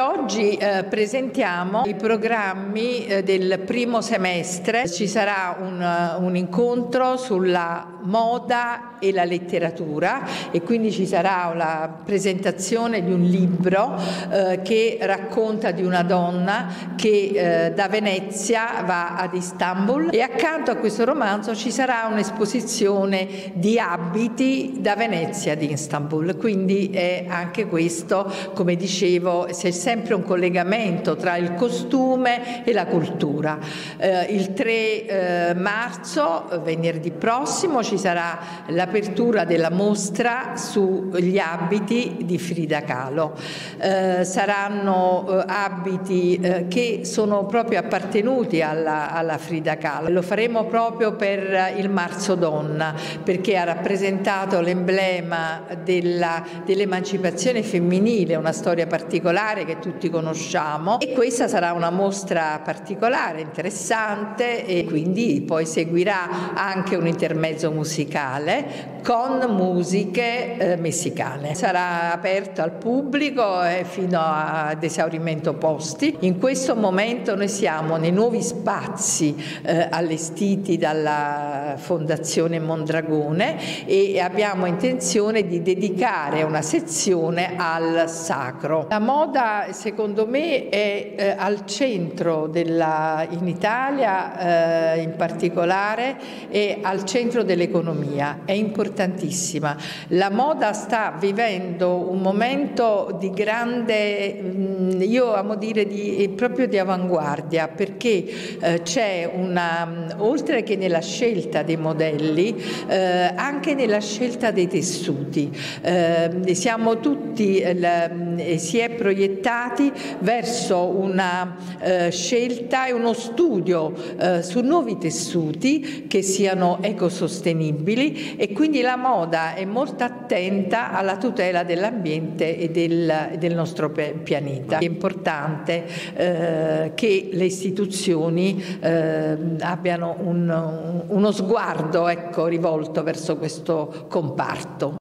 Oggi eh, presentiamo i programmi eh, del primo semestre, ci sarà un, uh, un, incontro sulla moda e la letteratura e quindi ci sarà la presentazione di un libro eh, che racconta di una donna che eh, da Venezia va ad Istanbul e accanto a questo romanzo ci sarà un'esposizione di abiti da Venezia ad Istanbul, quindi è anche questo, come dicevo, se sempre un collegamento tra il costume e la cultura. Eh, il 3 eh, marzo, venerdì prossimo, ci sarà l'apertura della mostra sugli abiti di Frida Kahlo. Eh, saranno eh, abiti eh, che sono proprio appartenuti alla, alla Frida Kahlo. Lo faremo proprio per il Marzo Donna, perché ha rappresentato l'emblema dell'emancipazione femminile, una storia particolare che che tutti conosciamo e questa sarà una mostra particolare, interessante e quindi poi seguirà anche un intermezzo musicale con musiche eh, messicane. Sarà aperto al pubblico eh, fino ad esaurimento posti. In questo momento noi siamo nei nuovi spazi eh, allestiti dalla Fondazione Mondragone e abbiamo intenzione di dedicare una sezione al sacro. La moda secondo me è eh, al centro della, in Italia eh, in particolare e al centro dell'economia, è importantissima. La moda sta vivendo un momento di grande, mh, io amo dire di, proprio di avanguardia perché eh, c'è una, oltre che nella scelta dei modelli, eh, anche nella scelta dei tessuti. Eh, siamo tutti, eh, si è proiettato orientati verso una eh, scelta e uno studio eh, su nuovi tessuti che siano ecosostenibili e quindi la moda è molto attenta alla tutela dell'ambiente e del, del, nostro pianeta. È importante eh, che le istituzioni eh, abbiano un, uno sguardo ecco, rivolto verso questo comparto.